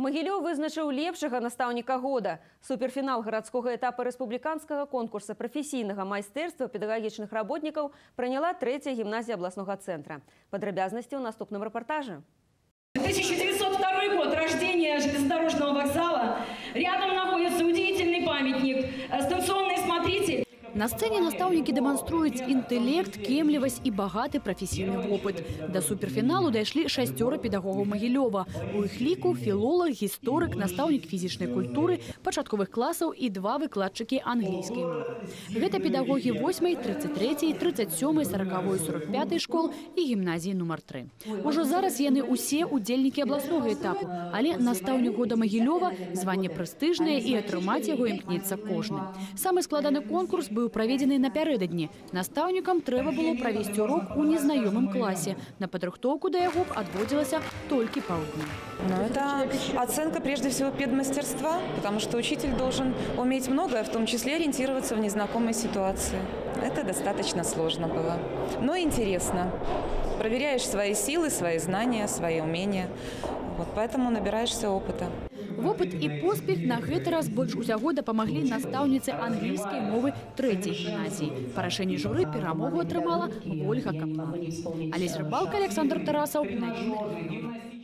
Магілёў вызначыў лепшага настаўніка года. Суперфінал гарадскога этапа рэспубліканскага конкурса прафесійнага майстэрства педагагічных работнікаў прыняла трэцяя гімназія абласнога цэнтра. Падрабязнасці ў наступным рэпартажы. 1902 год, рождения железнодорожного вокзала. Рядом находится удивительный памятник, э, станционный смотритель. На сцэне настаўнікі дэманструюць інтэлект, кемлівасць і багаты прафесійны вопыт. Да суперфіналу дайшлі шасцёра педагогаў Магілёва. У іх ліку філолог, гісторык, настаўнік фізічнай культуры, пачатковых класаў і два выкладчыкі англійскай мовы. Гэта педагогі 8, 33, 37, 40, 45 школ і гімназіі нумар 3. Ужо зараз яны ўсе удзельнікі абласнога этапу, але настаўнік года Магілёва званне прэстыжнае і атрымаць яго імкнецца кожны. Самы складаны конкурс быў праведзены напярэдадні. Настаўнікам трэба было правесці урок у незнаёмым класе. На падрыхтоўку да яго б адводзілася толькі паўдня. Ну, это оценка прежде всего педмастерства, потому что учитель должен уметь многое, в том числе ориентироваться в незнакомой ситуации. Это достаточно сложно было, но интересно. Проверяешь свои силы, свои знания, свои умения. Вот поэтому набираешься опыта. Вопыт і поспех на гэты раз больш усяго дапамаглі настаўніцы англійскай мовы трэцяй гімназіі. Па рашэнні журы перамогу атрымала Ольга Каплан. Алесь Рыбалка, Александр Тарасаў, навіны.